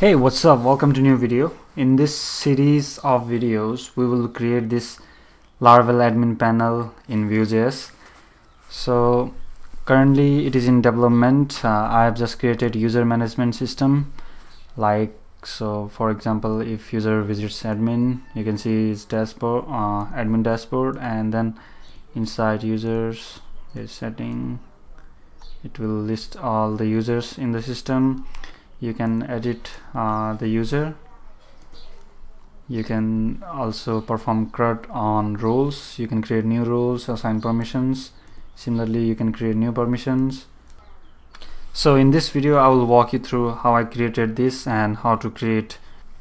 Hey what's up? Welcome to new video. In this series of videos we will create this Laravel admin panel in Vue.js so currently it is in development. Uh, I have just created user management system like so for example if user visits admin you can see his dashboard uh, admin dashboard and then inside users is setting it will list all the users in the system you can edit uh, the user. You can also perform CRUD on roles you can create new roles assign permissions. Similarly you can create new permissions. So in this video I will walk you through how I created this and how to create.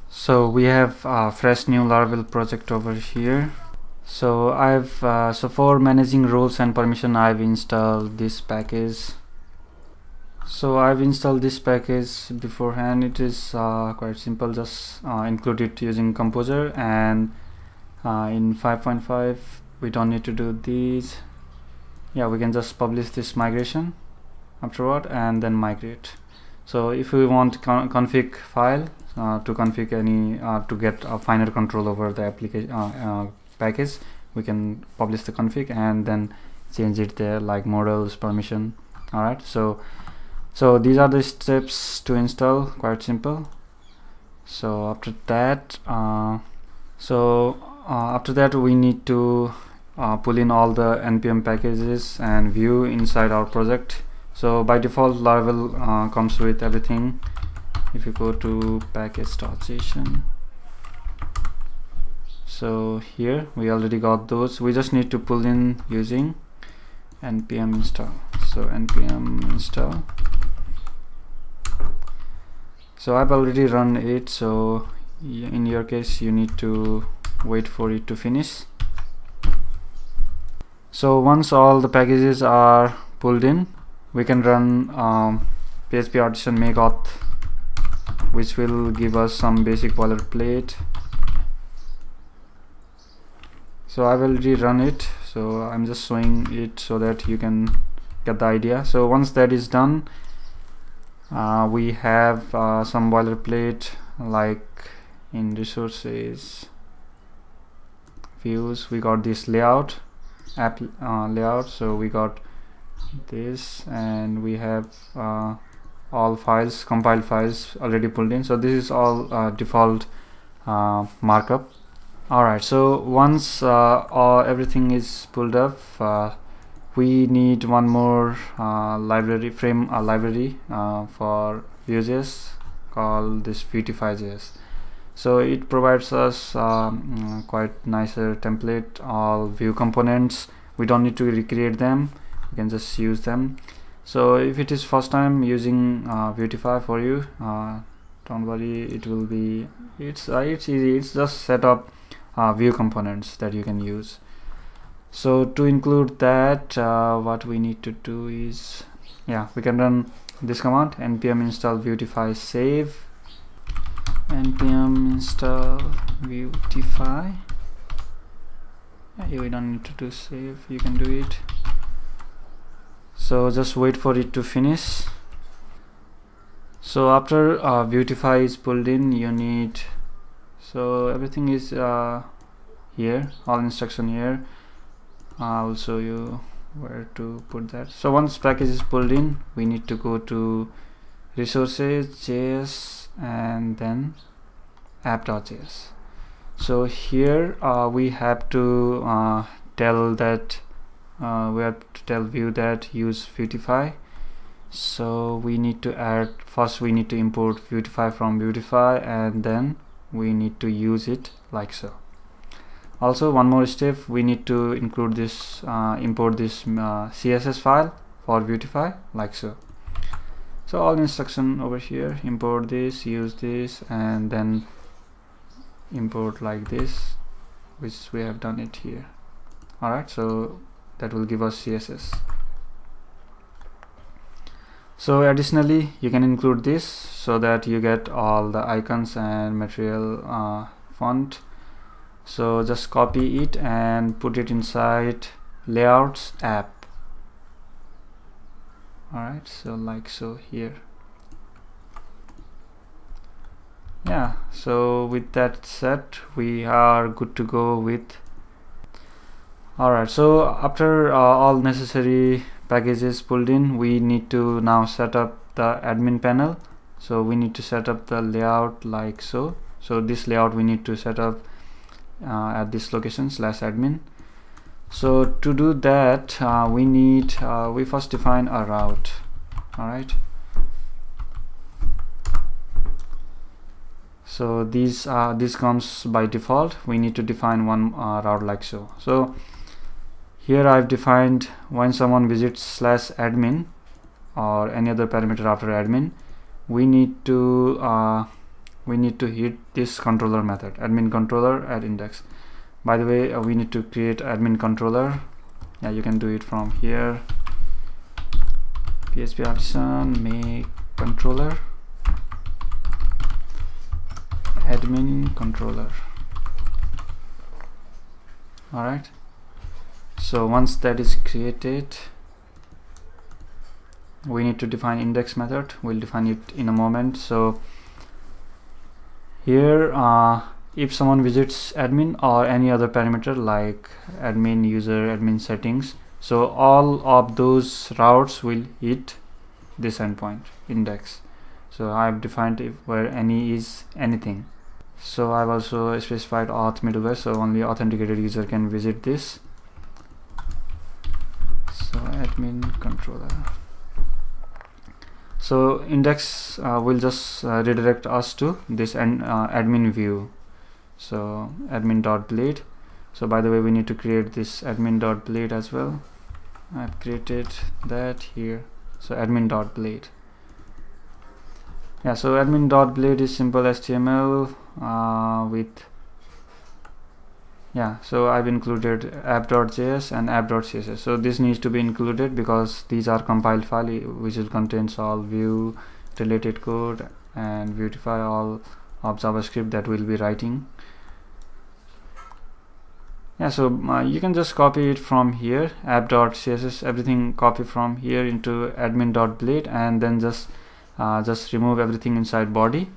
So we have a fresh new Laravel project over here. So I've uh, so for managing roles and permission I've installed this package so I've installed this package beforehand. It is uh, quite simple just uh, include it using composer and uh, in 5.5 we don't need to do these. Yeah we can just publish this migration afterward and then migrate. So if we want con config file uh, to config any uh, to get a finer control over the application uh, package we can publish the config and then change it there like models permission. All right so so these are the steps to install quite simple. So after that uh, so uh, after that we need to uh, pull in all the npm packages and vue inside our project. So by default laravel uh, comes with everything. If you go to package.json so here we already got those. We just need to pull in using npm install. So npm install so I've already run it so in your case you need to wait for it to finish. So once all the packages are pulled in we can run um, PHP artisan make auth which will give us some basic boilerplate. So I've already run it so I'm just showing it so that you can get the idea. So once that is done uh, we have uh, some boilerplate like in resources views we got this layout app uh, layout. So we got this and we have uh, all files compiled files already pulled in. So this is all uh, default uh, markup. Alright so once all everything is pulled up we need one more uh, library frame a library uh, for Vue.js called this Vuetify.js so it provides us um, quite nicer template all vue components. We don't need to recreate them. We can just use them. So if it is first time using uh, Vuetify for you uh, don't worry it will be it's uh, it's easy. It's just set up uh, Vue components that you can use so to include that uh, what we need to do is yeah we can run this command npm install vuetify save npm install vuetify. We don't need to do save you can do it. So just wait for it to finish. So after uh, vuetify is pulled in you need so everything is uh, here all instruction here I'll show you where to put that. So once package is pulled in we need to go to resources js and then app.js so here uh, we have to uh, tell that uh, we have to tell Vue that use vuetify. So we need to add first we need to import vuetify from vuetify and then we need to use it like so also one more step we need to include this uh, import this uh, css file for vuetify like so. So all instruction over here import this use this and then import like this which we have done it here. Alright so that will give us css so additionally you can include this so that you get all the icons and material uh, font so just copy it and put it inside layouts app. Alright so like so here. Yeah so with that set we are good to go with. Alright so after uh, all necessary packages pulled in we need to now set up the admin panel. So we need to set up the layout like so. So this layout we need to set up uh, at this location slash admin. So to do that uh, we need uh, we first define a route all right so these uh, this comes by default. We need to define one uh, route like so. So here I've defined when someone visits slash admin or any other parameter after admin we need to uh, we need to hit this controller method admin controller at index. By the way uh, we need to create admin controller. Yeah you can do it from here. Php artisan make controller. Admin controller. All right so once that is created we need to define index method. We'll define it in a moment. So here uh, if someone visits admin or any other parameter like admin user admin settings so all of those routes will hit this endpoint index. So I've defined if where any is anything. So I've also specified auth middleware so only authenticated user can visit this. So admin controller so index uh, will just uh, redirect us to this and uh, admin view. So admin dot blade so by the way we need to create this admin dot blade as well. I've created that here. So admin dot blade yeah so admin dot blade is simple HTML uh, with yeah so I've included app.js and app.css so this needs to be included because these are compiled file which will contains all vue related code and vuetify all of javascript that we'll be writing. Yeah so uh, you can just copy it from here app.css everything copy from here into admin.blade and then just uh, just remove everything inside body.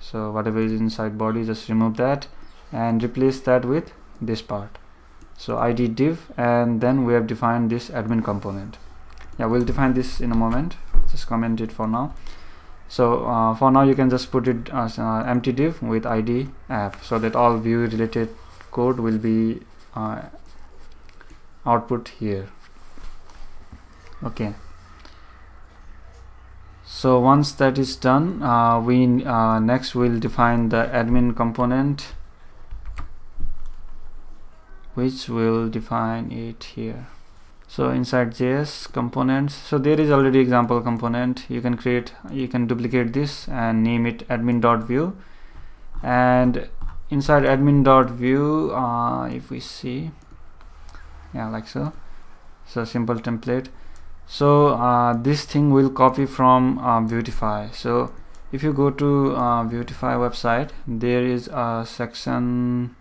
So whatever is inside body just remove that and replace that with this part. So id div and then we have defined this admin component. Yeah we'll define this in a moment. Just comment it for now. So uh, for now you can just put it as uh, empty div with id app so that all vue related code will be uh, output here. Okay. So once that is done uh, we uh, next will define the admin component which will define it here. So inside js components so there is already example component. You can create you can duplicate this and name it admin.vue and inside admin.vue uh, if we see yeah like so. So simple template. So uh, this thing will copy from uh, vuetify. So if you go to uh, vuetify website there is a section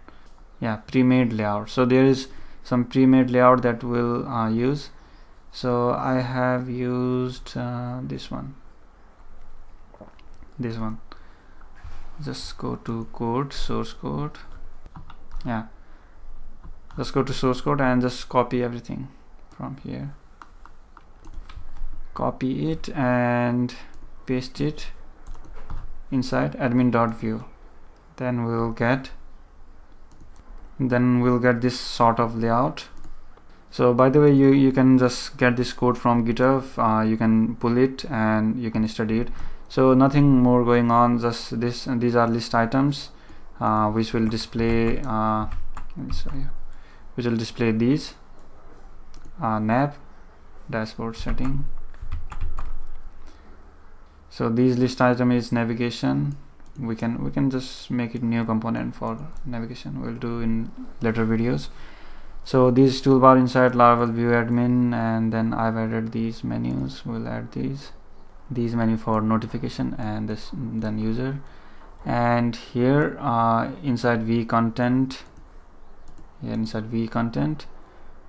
yeah pre-made layout. So there is some pre-made layout that we'll uh, use. So I have used uh, this one. This one. Just go to code source code. Yeah. Just go to source code and just copy everything from here. Copy it and paste it inside admin.vue then we'll get then we'll get this sort of layout. So by the way you you can just get this code from github. Uh, you can pull it and you can study it. So nothing more going on just this these are list items uh, which will display uh, which will display these. Uh, nav dashboard setting. So these list item is navigation we can we can just make it new component for navigation. We'll do in later videos. So this toolbar inside laravel vue admin and then i've added these menus. We'll add these these menu for notification and this then user. And here uh, inside v content here inside v content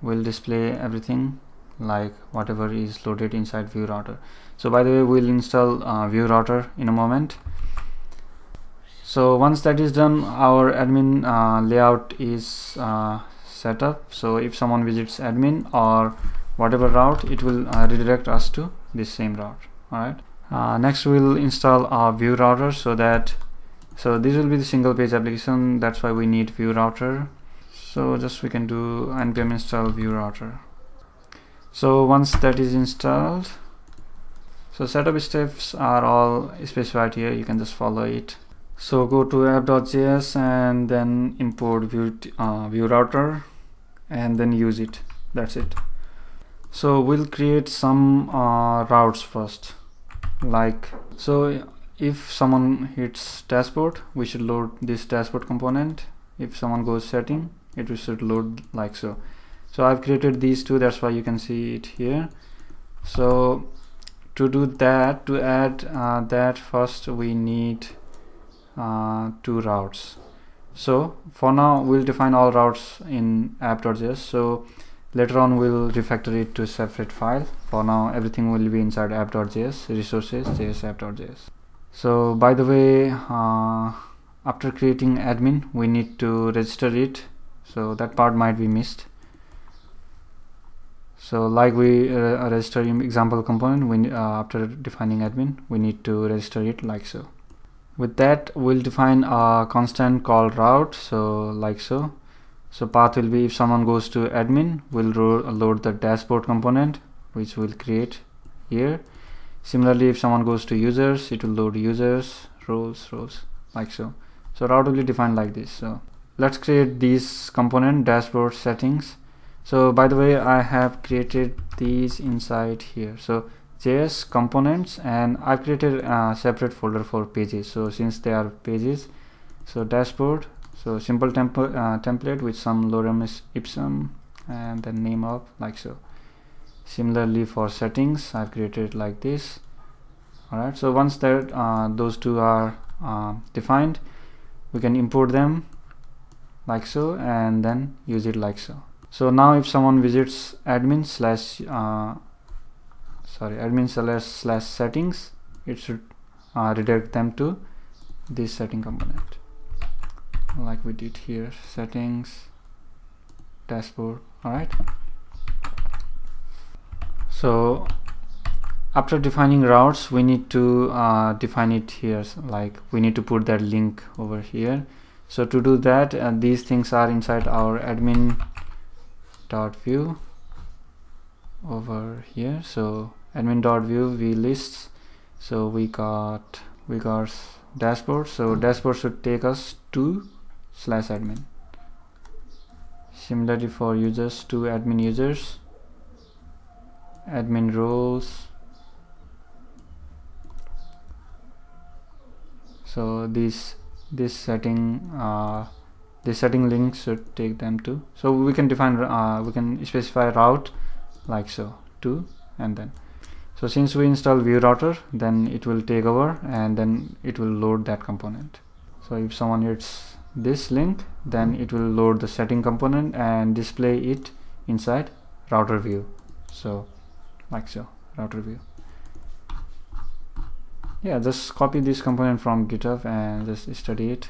will display everything like whatever is loaded inside vue router. So by the way we'll install uh, vue router in a moment so once that is done our admin uh, layout is uh, set up. So if someone visits admin or whatever route it will uh, redirect us to this same route. All right uh, next we'll install our vue router so that so this will be the single page application. That's why we need vue router. So just we can do npm install vue router. So once that is installed so setup steps are all specified here. You can just follow it so go to app.js and then import vue, uh, vue router and then use it. That's it. So we'll create some uh, routes first. Like so if someone hits dashboard we should load this dashboard component. If someone goes setting it should load like so. So I've created these two that's why you can see it here. So to do that to add uh, that first we need uh, two routes. So for now we'll define all routes in app.js so later on we'll refactor it to a separate file. For now everything will be inside app.js resources js app.js so by the way uh, after creating admin we need to register it. So that part might be missed. So like we uh, register example component we uh, after defining admin we need to register it like so with that we'll define a constant called route. So like so. So path will be if someone goes to admin we'll load the dashboard component which we'll create here. Similarly if someone goes to users it will load users roles roles like so. So route will be defined like this. So let's create these component dashboard settings. So by the way i have created these inside here. So js components and I've created a separate folder for pages. So since they are pages so dashboard so simple temp uh, template with some lorem ipsum and then name of like so. Similarly for settings I've created like this. Alright so once that uh, those two are uh, defined we can import them like so and then use it like so. So now if someone visits admin slash uh, sorry admin slash slash settings it should uh, redirect them to this setting component. Like we did here settings dashboard all right so after defining routes we need to uh, define it here like we need to put that link over here. So to do that uh, these things are inside our admin dot vue over here. So admin dot vue v lists so we got we got dashboard. So dashboard should take us to slash admin. Similarly for users to admin users. Admin roles. So this this setting uh, this setting link should take them to. So we can define uh, we can specify route like so to and then so since we install vue router then it will take over and then it will load that component. So if someone hits this link then it will load the setting component and display it inside router view. So like so router view. Yeah just copy this component from github and just study it